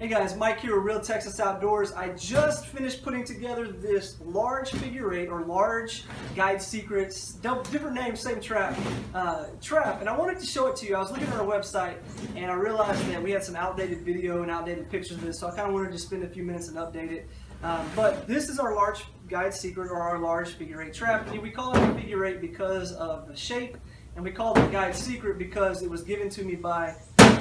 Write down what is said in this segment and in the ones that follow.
Hey guys, Mike here with Reel Texas Outdoors. I just finished putting together this large figure eight or large guide secrets, different name, same trap, uh, trap. And I wanted to show it to you. I was looking at our website and I realized that we had some outdated video and outdated pictures of this, so I kind of wanted to spend a few minutes and update it. Um, but this is our large guide secret or our large figure eight trap. We call it a figure eight because of the shape and we call it a guide secret because it was given to me by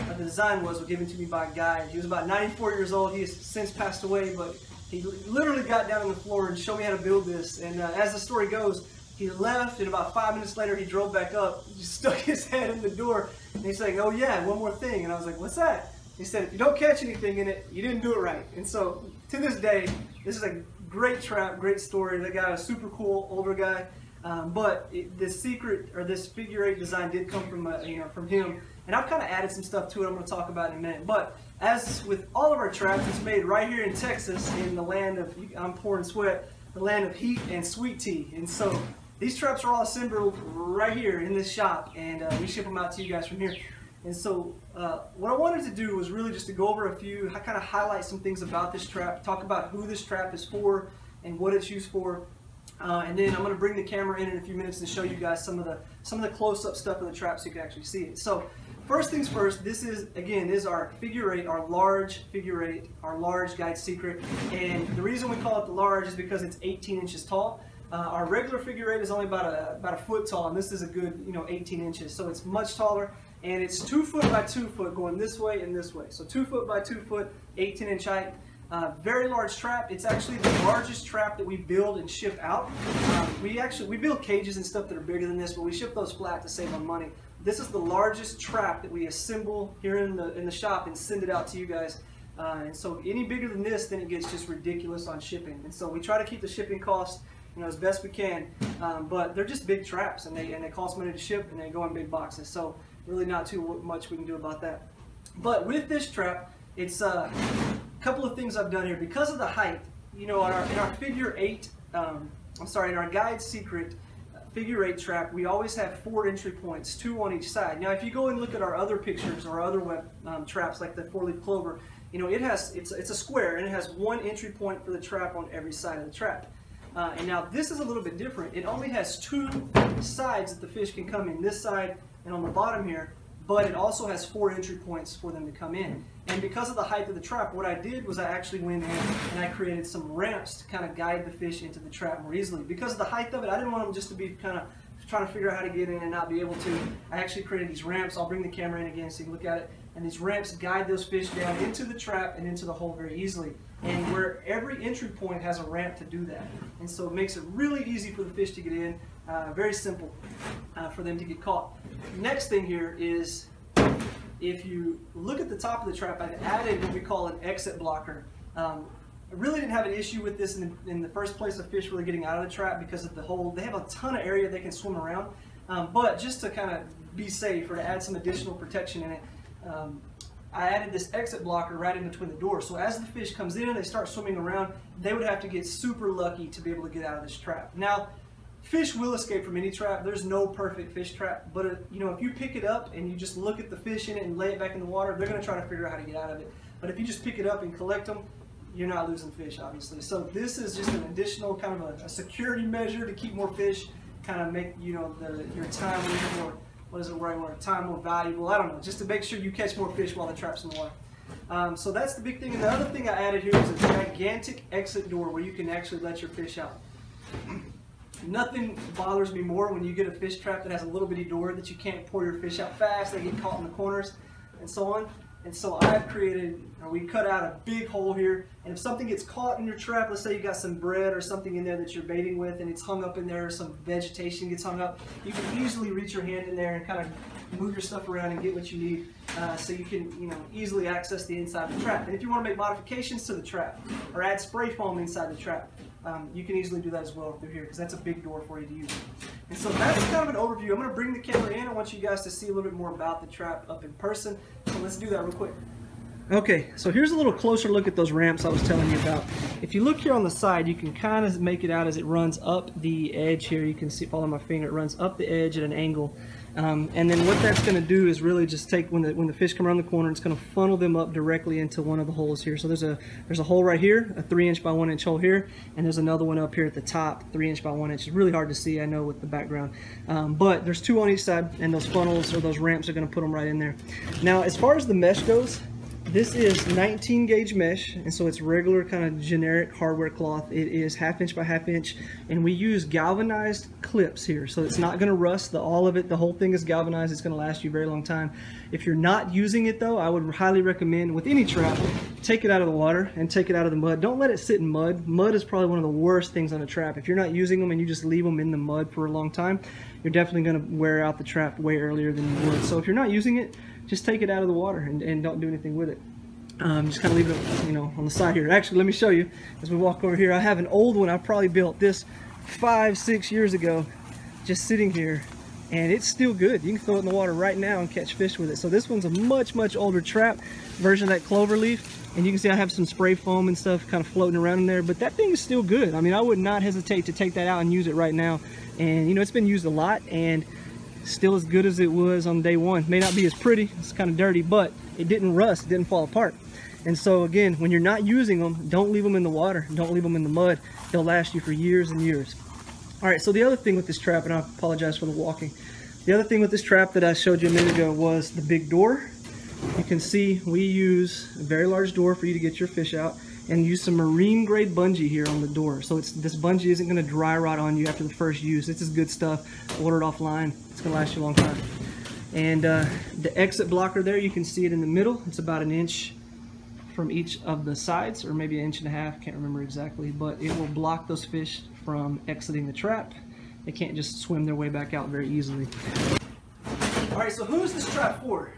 the design was, was given to me by a guy. He was about 94 years old. He has since passed away, but he literally got down on the floor and showed me how to build this. And uh, as the story goes, he left, and about five minutes later, he drove back up, stuck his head in the door, and he's like, "Oh yeah, one more thing." And I was like, "What's that?" He said, "If you don't catch anything in it, you didn't do it right." And so to this day, this is a great trap, great story. That guy was super cool, older guy. Um, but it, the secret or this figure eight design did come from uh, you know from him, and I've kind of added some stuff to it. I'm going to talk about in a minute. But as with all of our traps, it's made right here in Texas, in the land of I'm pouring sweat, the land of heat and sweet tea. And so these traps are all assembled right here in this shop, and uh, we ship them out to you guys from here. And so uh, what I wanted to do was really just to go over a few, kind of highlight some things about this trap, talk about who this trap is for and what it's used for, uh, and then I'm going to bring the camera in in a few minutes and show you guys some of the some of the close-up stuff of the trap so you can actually see it. So first things first, this is, again, is our figure eight, our large figure eight, our large guide secret. And the reason we call it the large is because it's 18 inches tall. Uh, our regular figure eight is only about a, about a foot tall, and this is a good, you know, 18 inches. So it's much taller, and it's two foot by two foot going this way and this way. So two foot by two foot, 18 inch height. Uh, very large trap. It's actually the largest trap that we build and ship out. Um, we actually we build cages and stuff that are bigger than this, but we ship those flat to save on money. This is the largest trap that we assemble here in the in the shop and send it out to you guys. Uh, and so any bigger than this, then it gets just ridiculous on shipping. And so we try to keep the shipping cost you know, as best we can. Um, but they're just big traps, and they and they cost money to ship, and they go in big boxes. So really not too much we can do about that. But with this trap, it's uh, couple of things I've done here. Because of the height, you know, in our, in our figure eight, um, I'm sorry, in our guide secret figure eight trap, we always have four entry points, two on each side. Now, if you go and look at our other pictures or other web um, traps like the four-leaf clover, you know, it has, it's, it's a square and it has one entry point for the trap on every side of the trap. Uh, and now this is a little bit different. It only has two sides that the fish can come in, this side and on the bottom here but it also has four entry points for them to come in. And because of the height of the trap, what I did was I actually went in and I created some ramps to kind of guide the fish into the trap more easily. Because of the height of it, I didn't want them just to be kind of trying to figure out how to get in and not be able to. I actually created these ramps. I'll bring the camera in again so you can look at it. And these ramps guide those fish down into the trap and into the hole very easily. And where every entry point has a ramp to do that. And so it makes it really easy for the fish to get in. Uh, very simple uh, for them to get caught. Next thing here is if you look at the top of the trap, I've added what we call an exit blocker. Um, I really didn't have an issue with this in the, in the, first place of fish really getting out of the trap because of the hole. They have a ton of area they can swim around. Um, but just to kind of be safe or to add some additional protection in it, um, I added this exit blocker right in between the doors. So as the fish comes in and they start swimming around, they would have to get super lucky to be able to get out of this trap. Now, fish will escape from any trap. There's no perfect fish trap, but uh, you know if you pick it up and you just look at the fish in it and lay it back in the water, they're going to try to figure out how to get out of it. But if you just pick it up and collect them, you're not losing fish, obviously. So this is just an additional kind of a, a security measure to keep more fish, kind of make you know the, your time a little more. What is the right word? Time more valuable. I don't know. Just to make sure you catch more fish while the trap's in the water. Um, so that's the big thing. And the other thing I added here is a gigantic exit door where you can actually let your fish out. Nothing bothers me more when you get a fish trap that has a little bitty door that you can't pour your fish out fast, they get caught in the corners and so on. And so I've created, or we cut out a big hole here, and if something gets caught in your trap, let's say you got some bread or something in there that you're baiting with and it's hung up in there, or some vegetation gets hung up, you can easily reach your hand in there and kind of move your stuff around and get what you need uh, so you can you know easily access the inside of the trap. And if you want to make modifications to the trap or add spray foam inside the trap, um, you can easily do that as well through here because that's a big door for you to use. And so that's kind of an overview. I'm going to bring the camera in. I want you guys to see a little bit more about the trap up in person. So let's do that real quick. Okay, so here's a little closer look at those ramps I was telling you about. If you look here on the side, you can kind of make it out as it runs up the edge here. You can see, follow my finger, it runs up the edge at an angle. Um, and then what that's going to do is really just take when the when the fish come around the corner, it's going to funnel them up directly into one of the holes here. So there's a there's a hole right here, a three inch by one inch hole here, and there's another one up here at the top, three inch by one inch. It's really hard to see, I know, with the background, um, but there's two on each side, and those funnels or those ramps are going to put them right in there. Now, as far as the mesh goes, this is 19 gauge mesh, and so it's regular kind of generic hardware cloth. It is half inch by half inch, and we use galvanized clips here, so it's not going to rust. The, all of it, the whole thing is galvanized. It's going to last you a very long time. If you're not using it though, I would highly recommend with any trap, take it out of the water and take it out of the mud. Don't let it sit in mud. Mud is probably one of the worst things on a trap. If you're not using them and you just leave them in the mud for a long time, you're definitely going to wear out the trap way earlier than you would. So if you're not using it, just take it out of the water and, and don't do anything with it. Um, just kind of leave it, you know, on the side here. Actually, let me show you as we walk over here. I have an old one. I probably built this five, six years ago, just sitting here, and it's still good. You can throw it in the water right now and catch fish with it. So this one's a much, much older trap version of that clover leaf. And you can see I have some spray foam and stuff kind of floating around in there, but that thing is still good. I mean, I would not hesitate to take that out and use it right now. And you know, it's been used a lot and still as good as it was on day one. May not be as pretty, it's kind of dirty, but it didn't rust, it didn't fall apart. And so again, when you're not using them, don't leave them in the water, don't leave them in the mud. They'll last you for years and years. All right, so the other thing with this trap, and I apologize for the walking. The other thing with this trap that I showed you a minute ago was the big door. You can see we use a very large door for you to get your fish out and use some marine grade bungee here on the door. So it's this bungee isn't gonna dry rot on you after the first use. This is good stuff, ordered offline. It's gonna last you a long time. And uh, the exit blocker there, you can see it in the middle. It's about an inch from each of the sides, or maybe an inch and a half, can't remember exactly, but it will block those fish from exiting the trap. They can't just swim their way back out very easily. All right, so who's this trap for?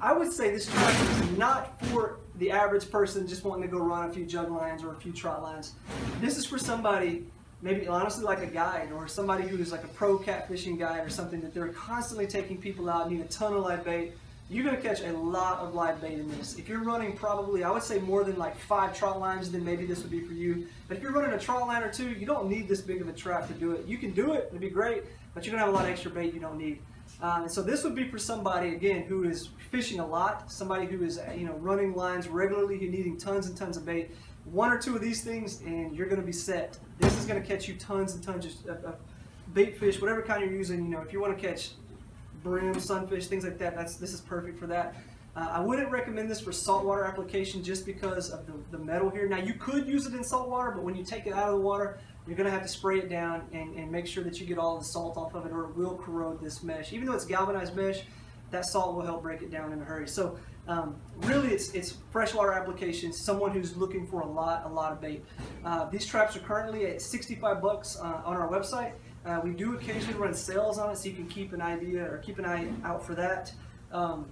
I would say this trap is not for the average person just wanting to go run a few jug lines or a few trot lines. This is for somebody, maybe honestly like a guide or somebody who is like a pro catfishing guide or something that they're constantly taking people out, need a ton of live bait, you're going to catch a lot of live bait in this. If you're running probably, I would say more than like five trot lines, then maybe this would be for you. But if you're running a trot line or two, you don't need this big of a trap to do it. You can do it, it'd be great, but you're going to have a lot of extra bait you don't need. Uh, so this would be for somebody, again, who is fishing a lot, somebody who is, you know, running lines regularly, who's needing tons and tons of bait. One or two of these things and you're going to be set. This is going to catch you tons and tons of, of bait fish, whatever kind you're using. You know, if you want to catch brim, sunfish, things like that. That's This is perfect for that. Uh, I wouldn't recommend this for saltwater application just because of the, the metal here. Now you could use it in saltwater, but when you take it out of the water, you're going to have to spray it down and, and make sure that you get all the salt off of it or it will corrode this mesh. Even though it's galvanized mesh, that salt will help break it down in a hurry. So um, really it's, it's freshwater application, someone who's looking for a lot, a lot of bait. Uh, these traps are currently at 65 bucks uh, on our website. Uh, we do occasionally run sales on it, so you can keep an idea or keep an eye out for that. Um,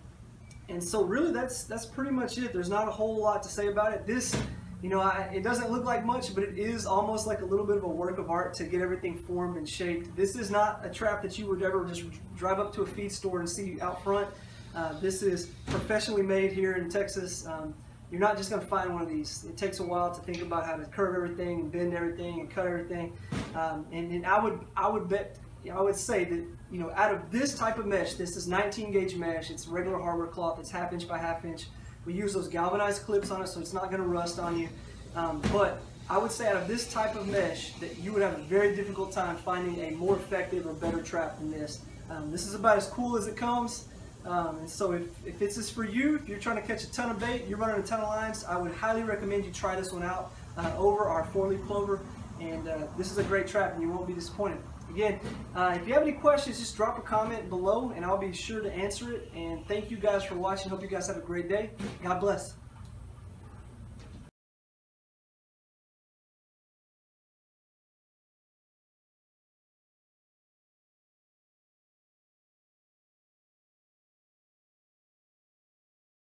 and so really that's that's pretty much it. There's not a whole lot to say about it. This, you know, I, it doesn't look like much, but it is almost like a little bit of a work of art to get everything formed and shaped. This is not a trap that you would ever just drive up to a feed store and see out front. Uh, this is professionally made here in Texas. Um, you're not just going to find one of these. It takes a while to think about how to curve everything and bend everything and cut everything. Um, and, and I would I would bet I would say that you know out of this type of mesh, this is 19 gauge mesh. It's regular hardware cloth. It's half inch by half inch. We use those galvanized clips on it, so it's not going to rust on you. Um, but I would say out of this type of mesh that you would have a very difficult time finding a more effective or better trap than this. Um, this is about as cool as it comes. Um, and so if, if this is for you, if you're trying to catch a ton of bait, you're running a ton of lines, I would highly recommend you try this one out uh, over our four-leaf clover. And uh, this is a great trap and you won't be disappointed. Again, uh, if you have any questions, just drop a comment below and I'll be sure to answer it. And thank you guys for watching. Hope you guys have a great day. God bless.